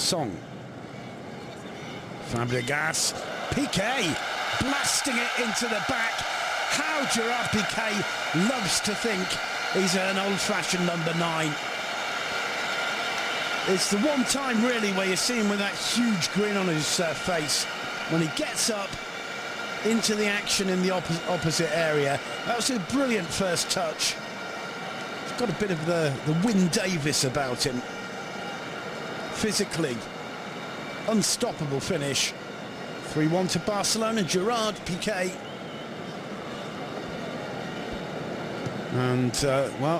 Song. Fabregas. Piqué blasting it into the back. How Gerard Piqué loves to think he's an old-fashioned number nine. It's the one time really where you see him with that huge grin on his uh, face when he gets up into the action in the opposite, opposite area. That was a brilliant first touch. He's got a bit of the, the Wyn Davies about him. Physically, unstoppable finish. 3-1 to Barcelona, Gerard Piqué. And, uh, well,